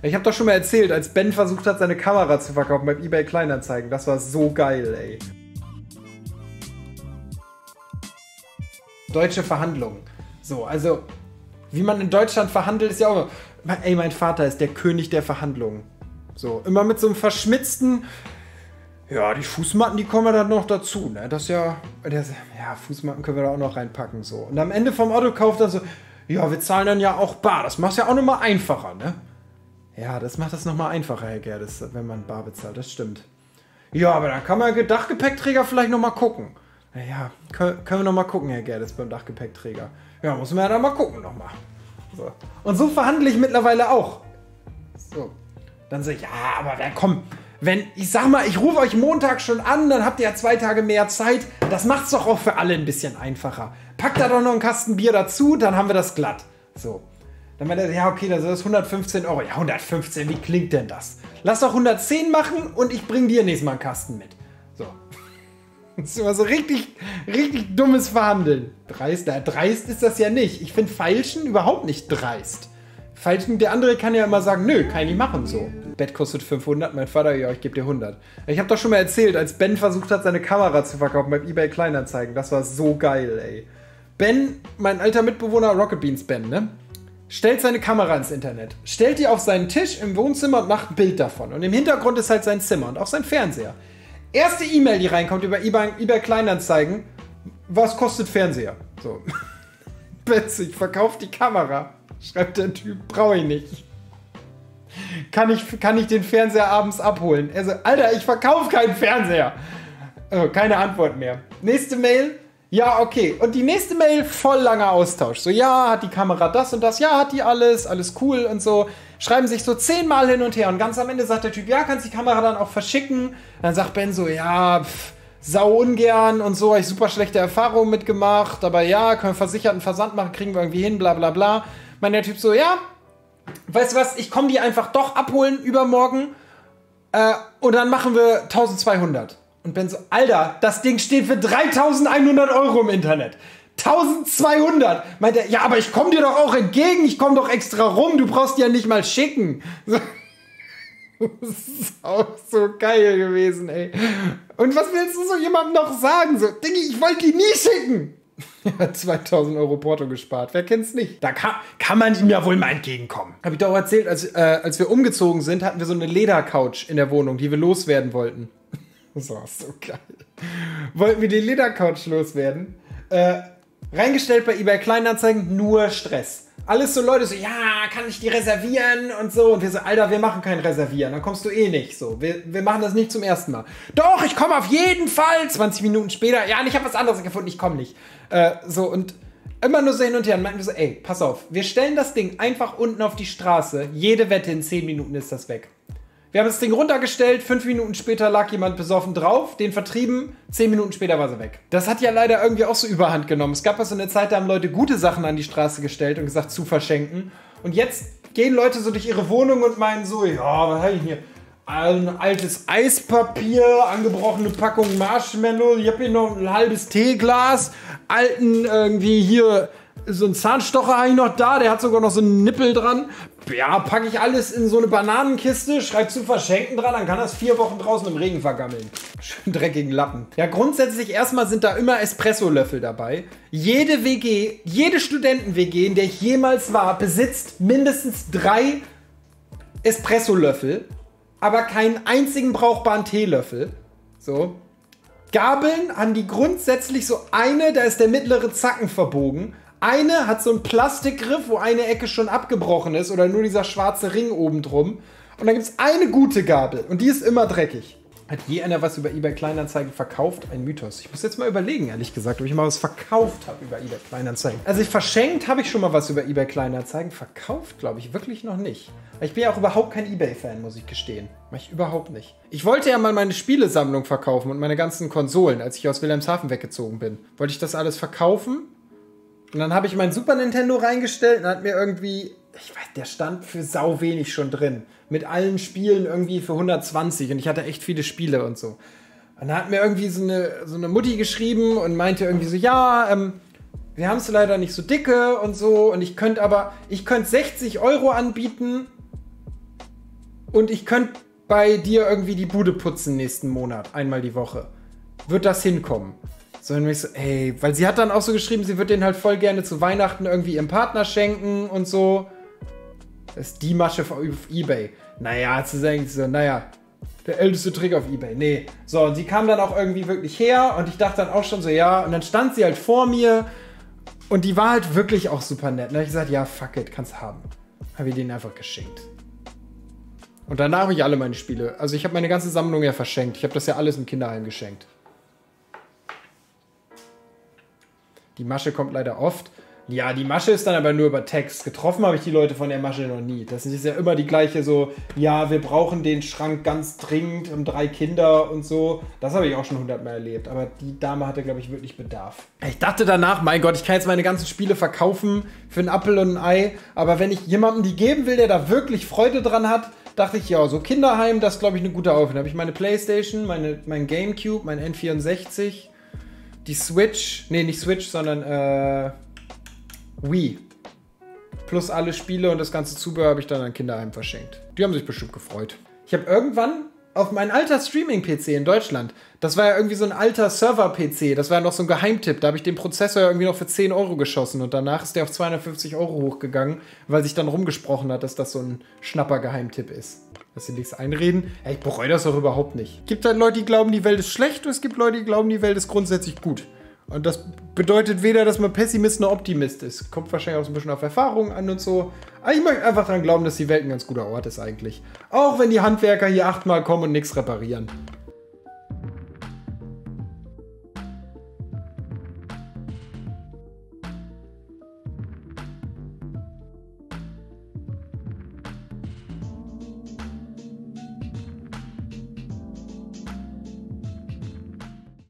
Ich habe doch schon mal erzählt, als Ben versucht hat, seine Kamera zu verkaufen beim eBay Kleinanzeigen. Das war so geil, ey. Deutsche Verhandlungen. So, also, wie man in Deutschland verhandelt, ist ja auch. Ey, mein Vater ist der König der Verhandlungen. So, immer mit so einem verschmitzten. Ja, die Fußmatten, die kommen dann noch dazu, ne? Das ist ja. Das, ja, Fußmatten können wir da auch noch reinpacken, so. Und am Ende vom Autokauf dann so. Ja, wir zahlen dann ja auch bar. Das macht es ja auch nochmal einfacher, ne? Ja, das macht das nochmal einfacher, Herr Gerdes, wenn man bar bezahlt, das stimmt. Ja, aber dann kann man Dachgepäckträger vielleicht nochmal gucken. Naja, können, wir nochmal gucken, Herr Gerdes, beim Dachgepäckträger. Ja, muss man ja dann mal gucken nochmal. So. Und so verhandle ich mittlerweile auch. So. Dann so, ja, aber wer komm, wenn, ich sag mal, ich rufe euch Montag schon an, dann habt ihr ja zwei Tage mehr Zeit. Das macht's doch auch für alle ein bisschen einfacher. Packt da doch noch einen Kasten Bier dazu, dann haben wir das glatt. So. Dann meinte er, ja, okay, das ist 115 Euro. Ja, 115, wie klingt denn das? Lass doch 110 machen und ich bring dir nächstes Mal einen Kasten mit. So. Das ist immer so richtig, richtig dummes Verhandeln. Dreist, na, dreist ist das ja nicht. Ich finde Feilschen überhaupt nicht dreist. Feilschen, der andere kann ja immer sagen, nö, kann ich nicht machen so. Bett kostet 500, mein Vater, ja, ich gebe dir 100. Ich habe doch schon mal erzählt, als Ben versucht hat, seine Kamera zu verkaufen beim eBay Kleinanzeigen. Das war so geil, ey. Ben, mein alter Mitbewohner, Rocket Beans Ben, ne? Stellt seine Kamera ins Internet, stellt die auf seinen Tisch im Wohnzimmer und macht ein Bild davon. Und im Hintergrund ist halt sein Zimmer und auch sein Fernseher. Erste E-Mail, die reinkommt über eBay, eBay Kleinanzeigen, was kostet Fernseher? So. Betz, ich verkaufe die Kamera. Schreibt der Typ, brauche ich nicht. Kann ich, kann ich den Fernseher abends abholen? Er so, Alter, ich verkaufe keinen Fernseher. Oh, keine Antwort mehr. Nächste Mail, ja, okay. Und die nächste Mail, voll langer Austausch. So, ja, hat die Kamera das und das, ja, hat die alles, alles cool und so. Schreiben sich so zehnmal hin und her. Und ganz am Ende sagt der Typ, ja, kannst die Kamera dann auch verschicken. Dann sagt Ben so, ja, pff, sau ungern und so, habe ich super schlechte Erfahrungen mitgemacht. Aber ja, können wir versicherten Versand machen, kriegen wir irgendwie hin, bla bla bla. Mein der Typ so, ja, weißt du was, ich komme die einfach doch abholen übermorgen. Äh, und dann machen wir 1200. Und Ben so, Alter, das Ding steht für 3100 Euro im Internet. 1200. Meint er, ja, aber ich komme dir doch auch entgegen. Ich komme doch extra rum. Du brauchst ja nicht mal schicken. Das ist auch so geil gewesen, ey. Und was willst du so jemandem noch sagen? So, Diggi, ich wollte die nie schicken. Ja, 2000 Euro Porto gespart. Wer kennt's nicht? Da kann, kann man ihm ja wohl mal entgegenkommen. Hab ich doch erzählt, als, äh, als wir umgezogen sind, hatten wir so eine Ledercouch in der Wohnung, die wir loswerden wollten. Das war so geil. Wollten wir die Ledercouch loswerden? Äh, reingestellt bei eBay Kleinanzeigen, nur Stress. Alles so Leute so, ja, kann ich die reservieren und so. Und wir so, Alter, wir machen kein Reservieren, dann kommst du eh nicht. So, wir, wir machen das nicht zum ersten Mal. Doch, ich komme auf jeden Fall. 20 Minuten später, ja, ich habe was anderes gefunden, ich komme nicht. Äh, so, und immer nur so hin und her. Und meinten wir so, ey, pass auf, wir stellen das Ding einfach unten auf die Straße. Jede Wette in 10 Minuten ist das weg. Wir haben das Ding runtergestellt, fünf Minuten später lag jemand besoffen drauf, den vertrieben, zehn Minuten später war sie weg. Das hat ja leider irgendwie auch so überhand genommen. Es gab ja so eine Zeit, da haben Leute gute Sachen an die Straße gestellt und gesagt, zu verschenken. Und jetzt gehen Leute so durch ihre Wohnung und meinen so, ja, was habe ich hier? Ein altes Eispapier, angebrochene Packung Marshmallow, ich habe hier noch ein halbes Teeglas, alten irgendwie hier so ein Zahnstocher habe ich noch da, der hat sogar noch so einen Nippel dran. Ja, packe ich alles in so eine Bananenkiste, schreibe zu verschenken dran, dann kann das vier Wochen draußen im Regen vergammeln. Schön dreckigen Lappen. Ja, grundsätzlich erstmal sind da immer Espresso-Löffel dabei. Jede WG, jede Studenten-WG, in der ich jemals war, besitzt mindestens drei Espresso-Löffel, aber keinen einzigen brauchbaren Teelöffel. So. Gabeln haben die grundsätzlich so eine, da ist der mittlere Zacken verbogen. Eine hat so einen Plastikgriff, wo eine Ecke schon abgebrochen ist oder nur dieser schwarze Ring oben drum. Und dann gibt es eine gute Gabel und die ist immer dreckig. Hat je einer was über eBay Kleinanzeigen verkauft? Ein Mythos. Ich muss jetzt mal überlegen, ehrlich gesagt, ob ich mal was verkauft habe über eBay Kleinanzeigen. Also ich verschenkt habe ich schon mal was über eBay Kleinanzeigen. Verkauft, glaube ich, wirklich noch nicht. Ich bin ja auch überhaupt kein eBay-Fan, muss ich gestehen. Mach ich überhaupt nicht. Ich wollte ja mal meine Spielesammlung verkaufen und meine ganzen Konsolen, als ich aus Wilhelmshaven weggezogen bin. Wollte ich das alles verkaufen und dann habe ich mein Super Nintendo reingestellt und hat mir irgendwie, ich weiß, der stand für sau wenig schon drin. Mit allen Spielen irgendwie für 120 und ich hatte echt viele Spiele und so. Und dann hat mir irgendwie so eine, so eine Mutti geschrieben und meinte irgendwie so, ja, ähm, wir haben es leider nicht so dicke und so und ich könnte aber, ich könnte 60 Euro anbieten und ich könnte bei dir irgendwie die Bude putzen nächsten Monat, einmal die Woche. Wird das hinkommen? So, und ich so, ey, weil sie hat dann auch so geschrieben, sie würde den halt voll gerne zu Weihnachten irgendwie ihrem Partner schenken und so. Das ist die Masche auf Ebay. Naja, zu sagen, so, naja, der älteste Trick auf Ebay. Nee. So, und sie kam dann auch irgendwie wirklich her und ich dachte dann auch schon so, ja. Und dann stand sie halt vor mir und die war halt wirklich auch super nett. Und dann habe ich gesagt, ja, fuck it, kannst haben. Habe ich denen einfach geschenkt. Und danach habe ich alle meine Spiele. Also ich habe meine ganze Sammlung ja verschenkt. Ich habe das ja alles im Kinderheim geschenkt. Die Masche kommt leider oft. Ja, die Masche ist dann aber nur über Text. Getroffen habe ich die Leute von der Masche noch nie. Das ist ja immer die gleiche so, ja, wir brauchen den Schrank ganz dringend um drei Kinder und so. Das habe ich auch schon hundertmal erlebt. Aber die Dame hatte, glaube ich, wirklich Bedarf. Ich dachte danach, mein Gott, ich kann jetzt meine ganzen Spiele verkaufen für einen Apfel und ein Ei. Aber wenn ich jemandem die geben will, der da wirklich Freude dran hat, dachte ich, ja, so Kinderheim, das ist, glaube ich, eine gute Aufnahme. Da habe ich meine Playstation, meine, mein Gamecube, mein N64, die Switch, nee, nicht Switch, sondern äh, Wii. Plus alle Spiele und das ganze Zubehör habe ich dann an Kinderheim verschenkt. Die haben sich bestimmt gefreut. Ich habe irgendwann auf mein alter Streaming-PC in Deutschland, das war ja irgendwie so ein alter Server-PC, das war ja noch so ein Geheimtipp, da habe ich den Prozessor irgendwie noch für 10 Euro geschossen und danach ist der auf 250 Euro hochgegangen, weil sich dann rumgesprochen hat, dass das so ein Schnapper-Geheimtipp ist. Dass sie nichts einreden. Ja, ich bereue das auch überhaupt nicht. Es gibt halt Leute, die glauben, die Welt ist schlecht und es gibt Leute, die glauben, die Welt ist grundsätzlich gut. Und das bedeutet weder, dass man Pessimist noch Optimist ist. Kommt wahrscheinlich auch so ein bisschen auf Erfahrung an und so. Aber ich möchte einfach daran glauben, dass die Welt ein ganz guter Ort ist eigentlich. Auch wenn die Handwerker hier achtmal kommen und nichts reparieren.